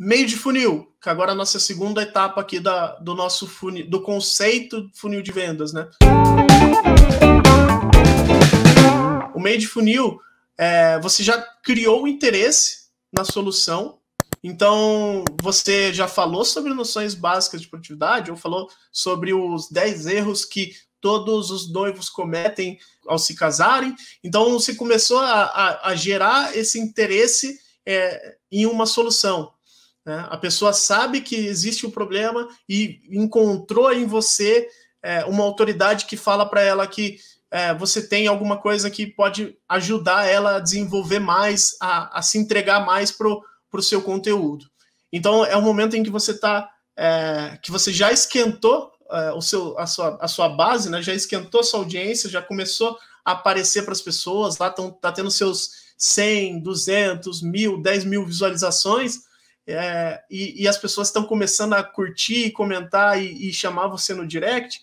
Meio de funil, que agora é a nossa segunda etapa aqui da, do nosso funil, do conceito funil de vendas, né? O meio de funil, é, você já criou o interesse na solução, então você já falou sobre noções básicas de produtividade, ou falou sobre os 10 erros que todos os noivos cometem ao se casarem. Então você começou a, a, a gerar esse interesse é, em uma solução. Né? A pessoa sabe que existe um problema e encontrou em você é, uma autoridade que fala para ela que é, você tem alguma coisa que pode ajudar ela a desenvolver mais, a, a se entregar mais para o seu conteúdo. Então é um momento em que você está, é, que você já esquentou é, o seu, a, sua, a sua base, né? já esquentou a sua audiência, já começou a aparecer para as pessoas, lá estão tá tendo seus 100, 200, mil, 10 mil visualizações, é, e, e, as pessoas estão começando a curtir, comentar e, e, chamar você no direct.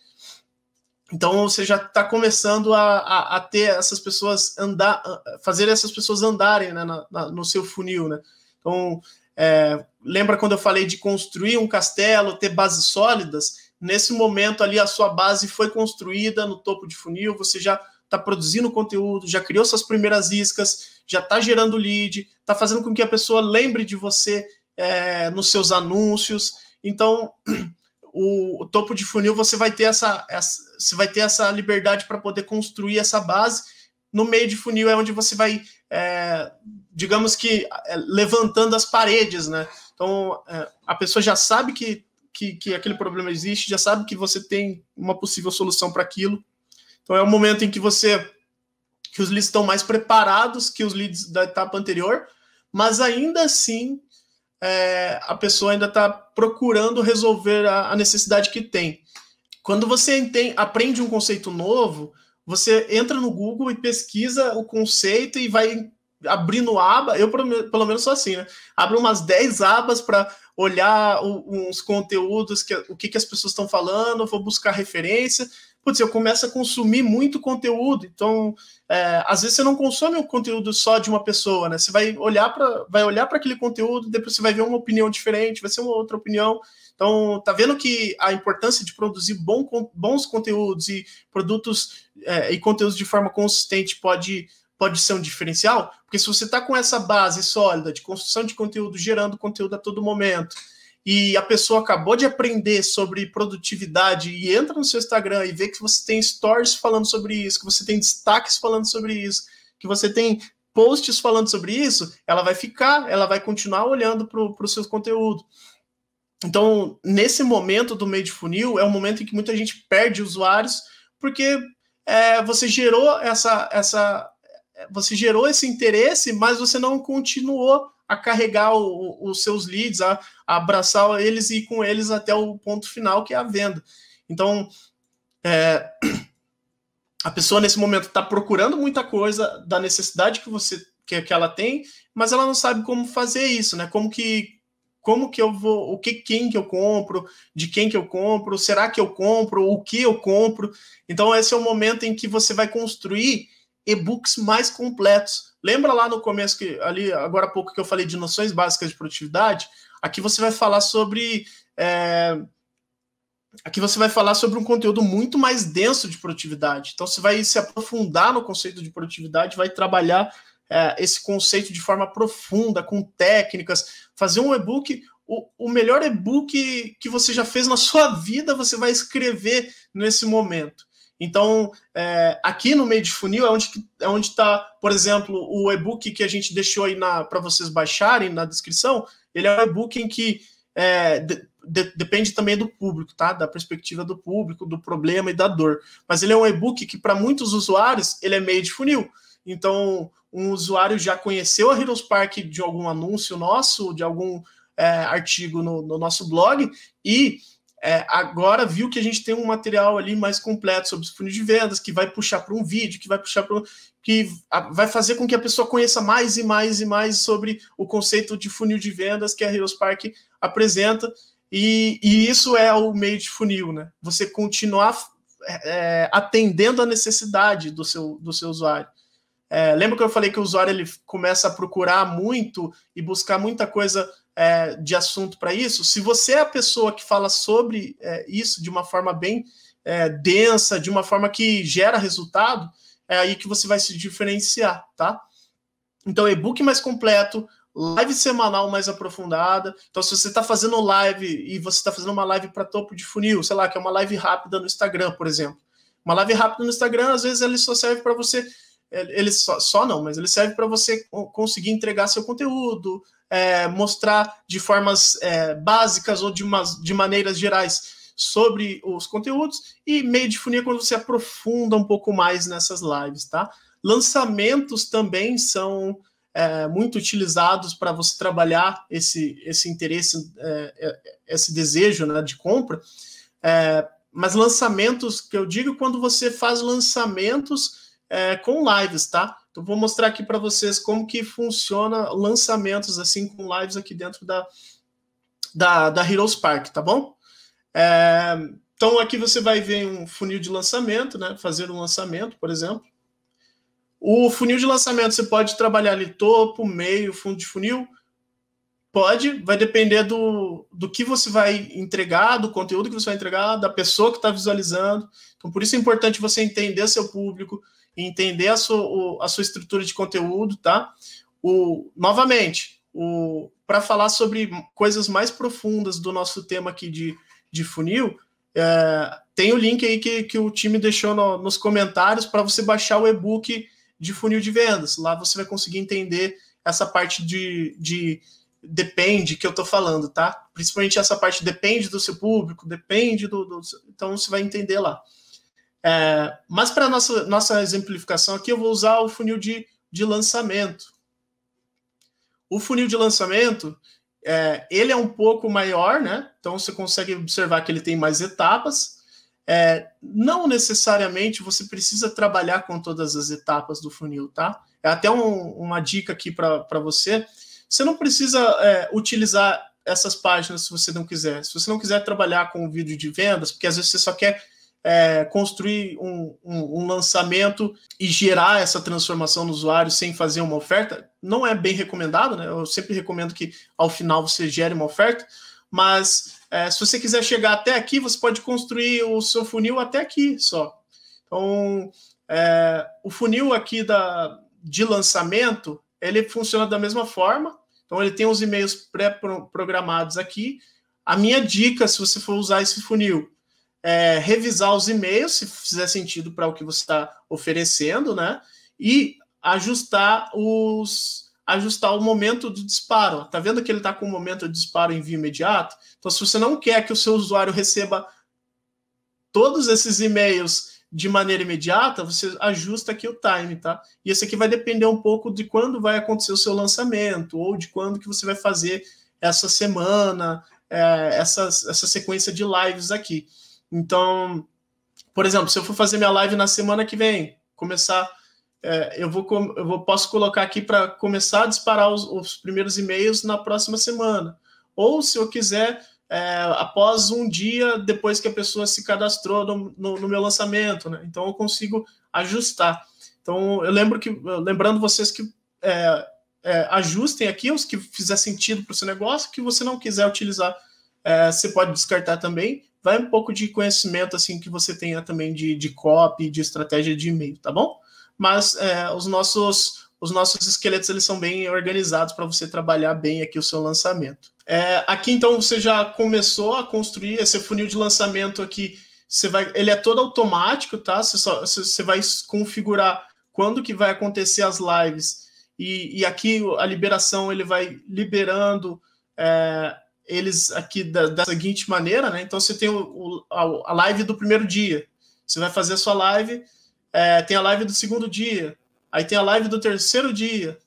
Então você já está começando a, a, a, ter essas pessoas andar, fazer essas pessoas andarem né, na, na, no seu funil, né? Então é, lembra quando eu falei de construir um castelo, ter bases sólidas? Nesse momento ali a sua base foi construída no topo de funil, você já está produzindo conteúdo, já criou suas primeiras iscas, já está gerando lead, está fazendo com que a pessoa lembre de você é, nos seus anúncios. Então, o, o, topo de funil você vai ter essa, essa você vai ter essa liberdade para poder construir essa base. No meio de funil é onde você vai, é, digamos que, é, levantando as paredes, né? Então, é, a pessoa já sabe que, que, que aquele problema existe, já sabe que você tem uma possível solução para aquilo. Então, é o momento em que você que os leads estão mais preparados que os leads da etapa anterior, mas ainda assim é, a pessoa ainda está procurando resolver a, a, necessidade que tem. Quando você aprende um conceito novo, você entra no Google e pesquisa o conceito e vai abrindo aba. Eu, pelo menos, sou assim, né? Abro umas 10 abas para olhar uns conteúdos, que, o que, que as pessoas estão falando, vou buscar referência putz, eu começo a consumir muito conteúdo. Então, é, às vezes você não consome o conteúdo só de uma pessoa, né? Você vai olhar para vai olhar para aquele conteúdo, depois você vai ver uma opinião diferente, vai ser uma outra opinião. Então, tá vendo que a importância de produzir bom, bons conteúdos e produtos é, e conteúdos de forma consistente pode pode ser um diferencial? Porque se você está com essa base sólida de construção de conteúdo, gerando conteúdo a todo momento, e a pessoa acabou de aprender sobre produtividade e entra no seu Instagram e vê que você tem stories falando sobre isso, que você tem destaques falando sobre isso, que você tem posts falando sobre isso, ela vai ficar, ela vai continuar olhando para o seu conteúdo. Então, nesse momento do meio de funil, é um momento em que muita gente perde usuários, porque é, você gerou essa, essa, você gerou esse interesse, mas você não continuou a carregar o, os seus leads, a, a, abraçar eles e ir com eles até o ponto final, que é a venda. Então, é, a pessoa nesse momento está procurando muita coisa da necessidade que você que, que ela tem, mas ela não sabe como fazer isso, né? Como que como que eu vou, o que quem que eu compro, de quem que eu compro, será que eu compro, o que eu compro? Então esse é o momento em que você vai construir e-books mais completos. Lembra lá no começo que ali agora há pouco que eu falei de noções básicas de produtividade? Aqui você vai falar sobre é, aqui você vai falar sobre um conteúdo muito mais denso de produtividade. Então você vai se aprofundar no conceito de produtividade, vai trabalhar é, esse conceito de forma profunda, com técnicas, fazer um e-book. O, o melhor e-book que você já fez na sua vida, você vai escrever nesse momento. Então, é, aqui no meio de funil é onde é onde está, por exemplo, o e-book que a gente deixou aí para vocês baixarem na descrição. Ele é um e-book em que é, de, de, depende também do público, tá? Da perspectiva do público, do problema e da dor. Mas ele é um e-book que, para muitos usuários, ele é meio de funil. Então, um usuário já conheceu a Heroes Park de algum anúncio nosso, de algum é, artigo no, no nosso blog, e é, agora viu que a gente tem um material ali mais completo sobre os funil de vendas, que vai puxar para um vídeo, que vai puxar para que vai fazer com que a pessoa conheça mais e mais e mais sobre o conceito de funil de vendas que a Heroes Park apresenta. E, e isso é o meio de funil, né? Você continuar é, atendendo a necessidade do seu, do seu usuário. É, lembra que eu falei que o usuário ele começa a procurar muito e buscar muita coisa é, de assunto para isso, se você é a pessoa que fala sobre é, isso de uma forma bem é, densa, de uma forma que gera resultado, é aí que você vai se diferenciar, tá? Então, e-book mais completo, live semanal mais aprofundada. Então, se você está fazendo live e você está fazendo uma live para topo de funil, sei lá, que é uma live rápida no Instagram, por exemplo. Uma live rápida no Instagram, às vezes, ele só serve para você. Ele só, só não, mas ele serve para você conseguir entregar seu conteúdo, é, mostrar de formas é, básicas ou de, umas, de maneiras gerais sobre os conteúdos. E meio de funil quando você aprofunda um pouco mais nessas lives, tá? Lançamentos também são é, muito utilizados para você trabalhar esse, esse interesse, é, é, esse desejo né, de compra. É, mas lançamentos, que eu digo, quando você faz lançamentos com lives, tá? Então vou mostrar aqui para vocês como que funciona lançamentos assim com lives aqui dentro da, da, da Heroes Park, tá bom? É, então aqui você vai ver um funil de lançamento, né? Fazer um lançamento, por exemplo. O funil de lançamento você pode trabalhar ali topo, meio, fundo de funil. Pode, vai depender do, do que você vai entregar, do conteúdo que você vai entregar, da pessoa que está visualizando. Então, por isso é importante você entender seu público, entender a sua, a sua estrutura de conteúdo, tá? O, novamente, o, para falar sobre coisas mais profundas do nosso tema aqui de, de funil, é, tem o link aí que, que o time deixou no, nos comentários para você baixar o e-book de funil de vendas. Lá você vai conseguir entender essa parte de, de depende que eu estou falando, tá? Principalmente essa parte depende do seu público, depende do. do então você vai entender lá. É, mas para nossa nossa exemplificação aqui, eu vou usar o funil de, de lançamento. O funil de lançamento, é, ele é um pouco maior, né? Então você consegue observar que ele tem mais etapas. É, não necessariamente você precisa trabalhar com todas as etapas do funil, tá? É até um, uma dica aqui para você. Você não precisa é, utilizar essas páginas se você não quiser. Se você não quiser trabalhar com o vídeo de vendas, porque às vezes você só quer é, construir um, um, um, lançamento e gerar essa transformação no usuário sem fazer uma oferta, não é bem recomendado, né? Eu sempre recomendo que ao final você gere uma oferta, mas é, se você quiser chegar até aqui, você pode construir o seu funil até aqui só. Então, é, o funil aqui da, de lançamento, ele funciona da mesma forma. Então, ele tem os e-mails pré-programados aqui. A minha dica, se você for usar esse funil, é revisar os e-mails, se fizer sentido para o que você está oferecendo, né? E ajustar os, ajustar o momento do disparo. Tá vendo que ele está com o momento de disparo envio imediato? Então, se você não quer que o seu usuário receba todos esses e-mails de maneira imediata, você ajusta aqui o time, tá? E esse aqui vai depender um pouco de quando vai acontecer o seu lançamento ou de quando que você vai fazer essa semana, é, essa, essa sequência de lives aqui. Então, por exemplo, se eu for fazer minha live na semana que vem, começar é, eu, vou, eu vou, posso colocar aqui para começar a disparar os, os, primeiros e-mails na próxima semana. Ou, se eu quiser, é, após um dia depois que a pessoa se cadastrou no, no, no meu lançamento. Né? Então, eu consigo ajustar. Então, eu lembro que, lembrando vocês que é, é ajustem aqui os que fizer sentido para o seu negócio, que você não quiser utilizar, é, você pode descartar também. Vai um pouco de conhecimento assim que você tenha também de, de copy, de estratégia de e-mail, tá bom? mas é, os nossos os nossos esqueletos eles são bem organizados para você trabalhar bem aqui o seu lançamento. É, aqui então você já começou a construir esse funil de lançamento aqui. Você vai, ele é todo automático, tá? Você, só, você vai configurar quando que vai acontecer as lives e, e aqui a liberação ele vai liberando é, eles aqui da, da, seguinte maneira, né? Então você tem o, o, a, live do primeiro dia. Você vai fazer a sua live, é, tem a live do segundo dia, aí tem a live do terceiro dia.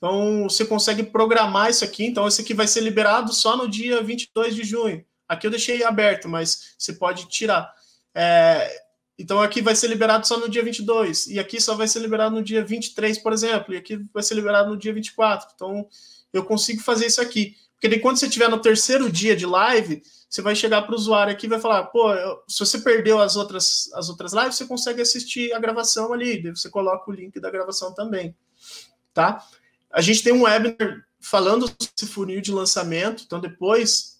Então, você consegue programar isso aqui. Então, esse aqui vai ser liberado só no dia 22 de junho. Aqui eu deixei aberto, mas você pode tirar. É, então, aqui vai ser liberado só no dia 22. E aqui só vai ser liberado no dia 23, por exemplo. E aqui vai ser liberado no dia 24. Então, eu consigo fazer isso aqui. Porque daí, quando você estiver no terceiro dia de live, você vai chegar para o usuário aqui e vai falar, pô, se você perdeu as outras, as outras lives, você consegue assistir a gravação ali, daí você coloca o link da gravação também, tá? A gente tem um webinar falando desse funil de lançamento. Então, depois,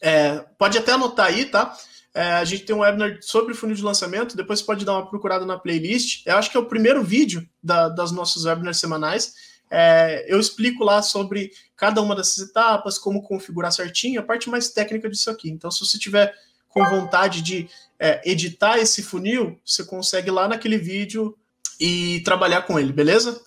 é, pode até anotar aí, tá? É, a gente tem um webinar sobre funil de lançamento, depois pode dar uma procurada na playlist. Eu acho que é o primeiro vídeo da, das nossos webinars semanais. É, eu explico lá sobre cada uma dessas etapas, como configurar certinho, a parte mais técnica disso aqui. Então, se você tiver com vontade de é, editar esse funil, você consegue lá naquele vídeo e trabalhar com ele, beleza?